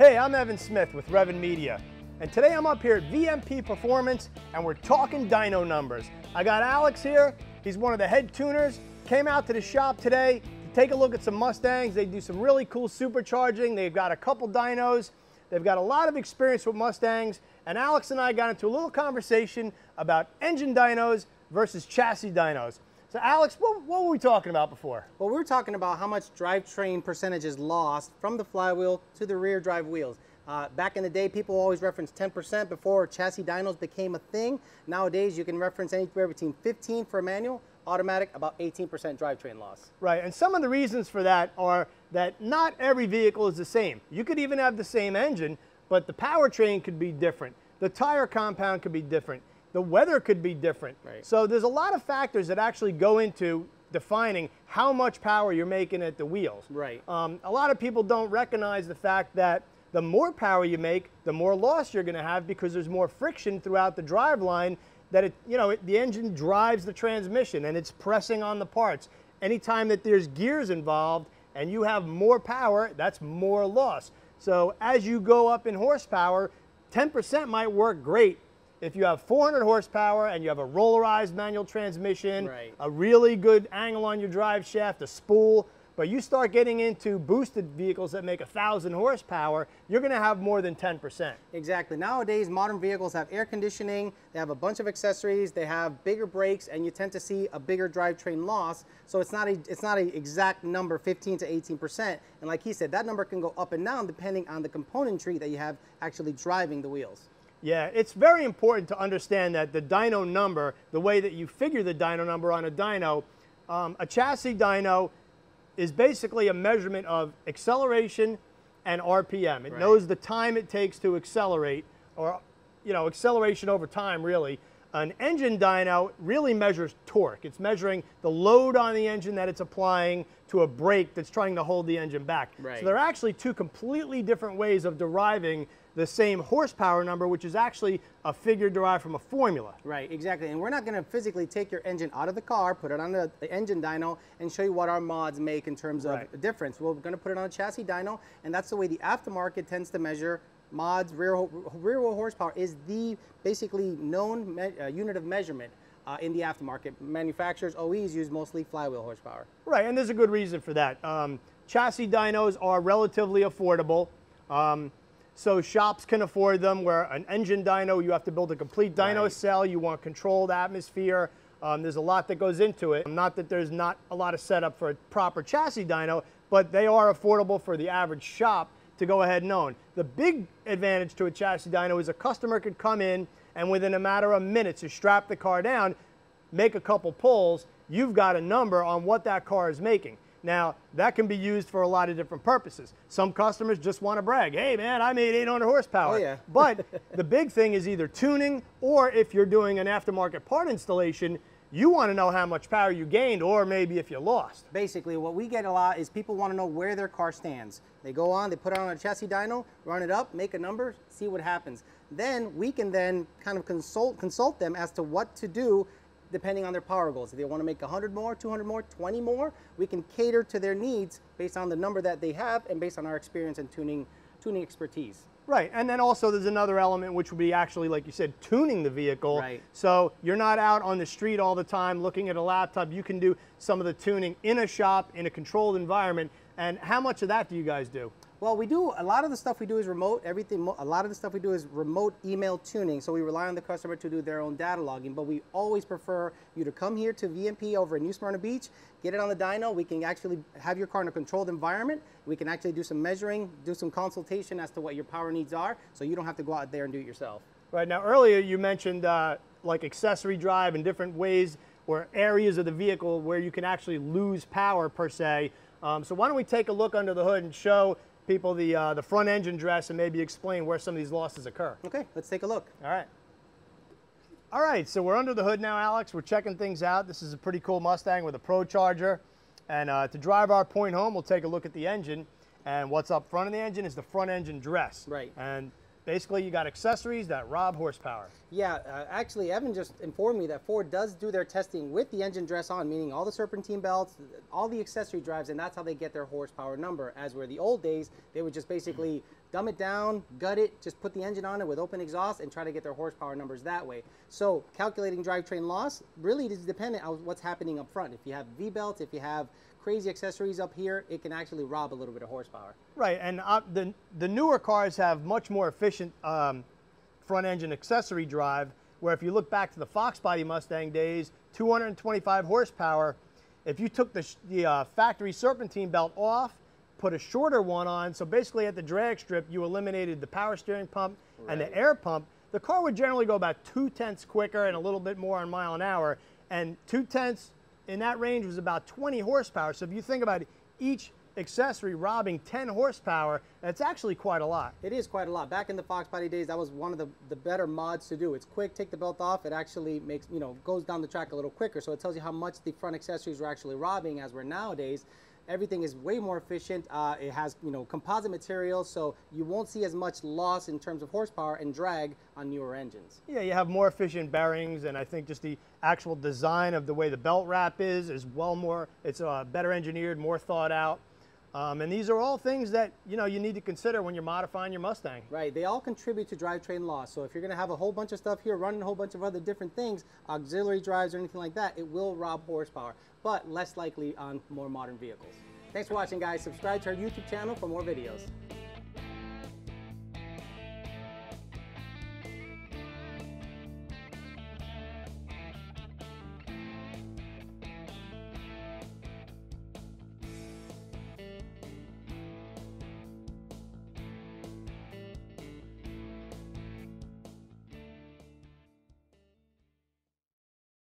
Hey, I'm Evan Smith with Revan Media, and today I'm up here at VMP Performance, and we're talking dyno numbers. I got Alex here, he's one of the head tuners, came out to the shop today to take a look at some Mustangs. They do some really cool supercharging. They've got a couple dynos. They've got a lot of experience with Mustangs, and Alex and I got into a little conversation about engine dynos versus chassis dynos. So Alex, what, what, were we talking about before? Well, we were talking about how much drivetrain percentage is lost from the flywheel to the rear drive wheels. Uh, back in the day, people always referenced 10% before chassis dynos became a thing. Nowadays, you can reference anywhere between 15 for a manual, automatic, about 18% drivetrain loss. Right, and some of the reasons for that are that not every vehicle is the same. You could even have the same engine, but the powertrain could be different. The tire compound could be different the weather could be different. Right. So there's a lot of factors that actually go into defining how much power you're making at the wheels. Right. Um, a lot of people don't recognize the fact that the more power you make, the more loss you're going to have because there's more friction throughout the drive line that it, you know, it, the engine drives the transmission and it's pressing on the parts. Anytime that there's gears involved and you have more power, that's more loss. So as you go up in horsepower, 10% might work great if you have 400 horsepower and you have a rollerized manual transmission, right. a really good angle on your drive shaft, a spool, but you start getting into boosted vehicles that make 1,000 horsepower, you're going to have more than 10%. Exactly. Nowadays, modern vehicles have air conditioning, they have a bunch of accessories, they have bigger brakes, and you tend to see a bigger drivetrain loss. So it's not a it's not an exact number, 15 to 18%. And like he said, that number can go up and down depending on the componentry that you have actually driving the wheels. Yeah, it's very important to understand that the dyno number, the way that you figure the dyno number on a dyno, um, a chassis dyno is basically a measurement of acceleration and RPM. It right. knows the time it takes to accelerate, or you know, acceleration over time, really. An engine dyno really measures torque. It's measuring the load on the engine that it's applying to a brake that's trying to hold the engine back. Right. So they're actually two completely different ways of deriving the same horsepower number, which is actually a figure derived from a formula. Right, exactly. And we're not going to physically take your engine out of the car, put it on the, the engine dyno, and show you what our mods make in terms of right. difference. We're going to put it on a chassis dyno, and that's the way the aftermarket tends to measure mods, rear, rear wheel horsepower is the basically known uh, unit of measurement uh, in the aftermarket. Manufacturers, OEs use mostly flywheel horsepower. Right, and there's a good reason for that. Um, chassis dynos are relatively affordable. Um, so shops can afford them where an engine dyno, you have to build a complete dyno right. cell, you want controlled atmosphere. Um, there's a lot that goes into it. Not that there's not a lot of setup for a proper chassis dyno, but they are affordable for the average shop to go ahead and own. The big advantage to a chassis dyno is a customer could come in and within a matter of minutes you strap the car down, make a couple pulls, you've got a number on what that car is making. Now, that can be used for a lot of different purposes. Some customers just want to brag, hey man, I made 800 horsepower. Oh, yeah. but the big thing is either tuning or if you're doing an aftermarket part installation, you want to know how much power you gained or maybe if you lost. Basically, what we get a lot is people want to know where their car stands. They go on, they put it on a chassis dyno, run it up, make a number, see what happens. Then we can then kind of consult, consult them as to what to do depending on their power goals. If they want to make 100 more, 200 more, 20 more, we can cater to their needs based on the number that they have and based on our experience and tuning, tuning expertise. Right, and then also there's another element which would be actually, like you said, tuning the vehicle. Right. So you're not out on the street all the time looking at a laptop. You can do some of the tuning in a shop, in a controlled environment. And how much of that do you guys do? Well, we do a lot of the stuff we do is remote. Everything, a lot of the stuff we do is remote email tuning. So we rely on the customer to do their own data logging. But we always prefer you to come here to VMP over in New Smyrna Beach, get it on the dyno. We can actually have your car in a controlled environment. We can actually do some measuring, do some consultation as to what your power needs are, so you don't have to go out there and do it yourself. Right now, earlier you mentioned uh, like accessory drive and different ways or areas of the vehicle where you can actually lose power per se. Um, so why don't we take a look under the hood and show people the, uh, the front engine dress and maybe explain where some of these losses occur. Okay, let's take a look. All right. All right, so we're under the hood now, Alex. We're checking things out. This is a pretty cool Mustang with a Pro Charger. And uh, to drive our point home, we'll take a look at the engine. And what's up front of the engine is the front engine dress. Right. And basically you got accessories that rob horsepower. Yeah, uh, actually Evan just informed me that Ford does do their testing with the engine dress on, meaning all the serpentine belts, all the accessory drives, and that's how they get their horsepower number. As were the old days, they would just basically dumb it down, gut it, just put the engine on it with open exhaust and try to get their horsepower numbers that way. So calculating drivetrain loss really is dependent on what's happening up front. If you have V-belts, if you have crazy accessories up here, it can actually rob a little bit of horsepower. Right, and uh, the, the newer cars have much more efficient um, front engine accessory drive, where if you look back to the Fox body Mustang days, 225 horsepower, if you took the, the uh, factory serpentine belt off, put a shorter one on, so basically at the drag strip, you eliminated the power steering pump right. and the air pump, the car would generally go about two tenths quicker and a little bit more on mile an hour. And two tenths in that range was about 20 horsepower. So if you think about each accessory robbing 10 horsepower, that's actually quite a lot. It is quite a lot. Back in the Fox Body days, that was one of the, the better mods to do. It's quick, take the belt off. It actually makes, you know, goes down the track a little quicker. So it tells you how much the front accessories were actually robbing as we're nowadays. Everything is way more efficient. Uh, it has, you know, composite materials, so you won't see as much loss in terms of horsepower and drag on newer engines. Yeah, you have more efficient bearings, and I think just the actual design of the way the belt wrap is is well more. It's uh, better engineered, more thought out. Um, and these are all things that you know you need to consider when you're modifying your Mustang. Right. They all contribute to drivetrain loss. So if you're going to have a whole bunch of stuff here running a whole bunch of other different things, auxiliary drives or anything like that, it will rob horsepower, but less likely on more modern vehicles. Thanks for watching, guys. Subscribe to our YouTube channel for more videos.